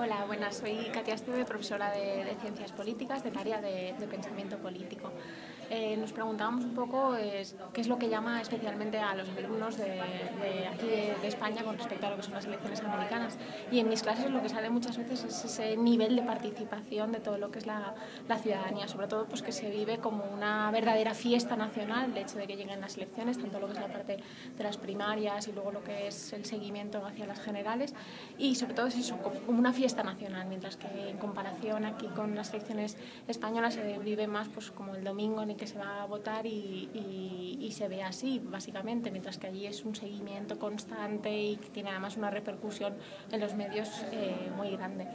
Hola, buenas. Soy Katia Esteve, profesora de, Ciencias Políticas del área de, Pensamiento Político. Eh, nos preguntábamos un poco qué es lo que llama especialmente a los alumnos de, aquí de, España con respecto a lo que son las elecciones americanas. Y en mis clases lo que sale muchas veces es ese nivel de participación de todo lo que es la, ciudadanía, sobre todo pues que se vive como una verdadera fiesta nacional el hecho de que lleguen las elecciones, tanto lo que es la parte de las primarias y luego lo que es el seguimiento hacia las generales y sobre todo es eso, como una fiesta nacional, mientras que en comparación aquí con las elecciones españolas se vive más pues, como el domingo en el que se va a votar y, se ve así, básicamente, mientras que allí es un seguimiento constante y que tiene además una repercusión en los medios eh, muy grande.